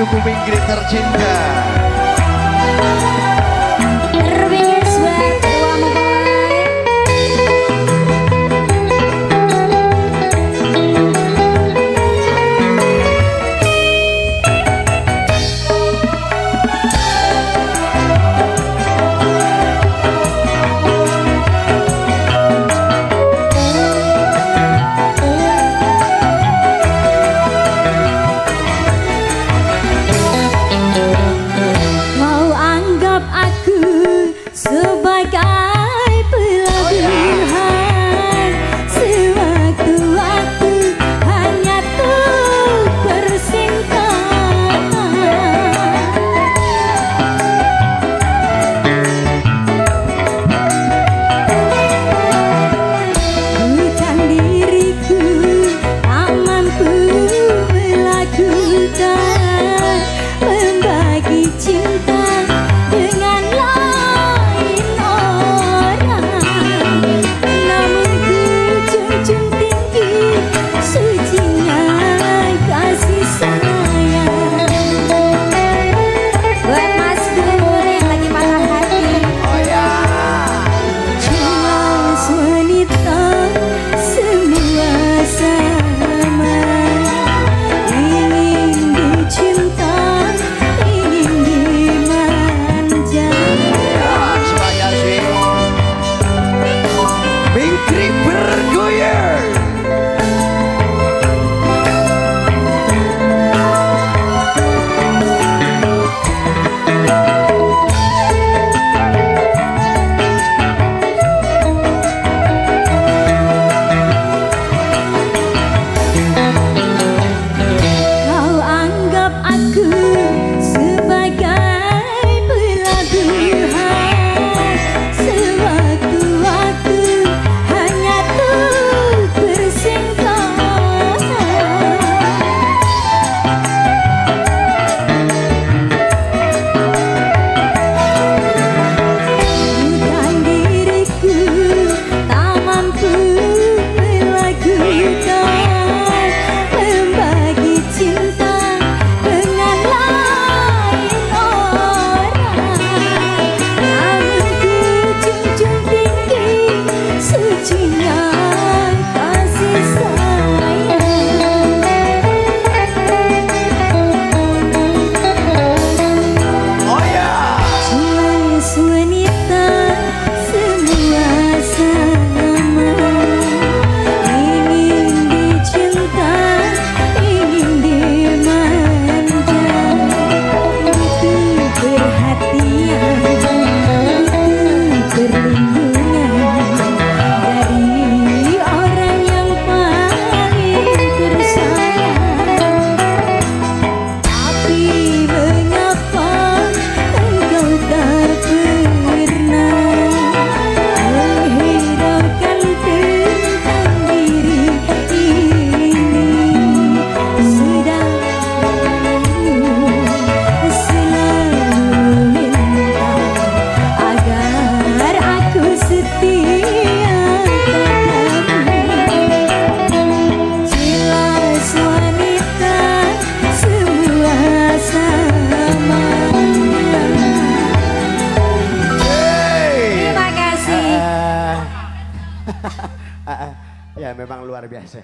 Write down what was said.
Dukung Inggris tercinta. done memang luar biasa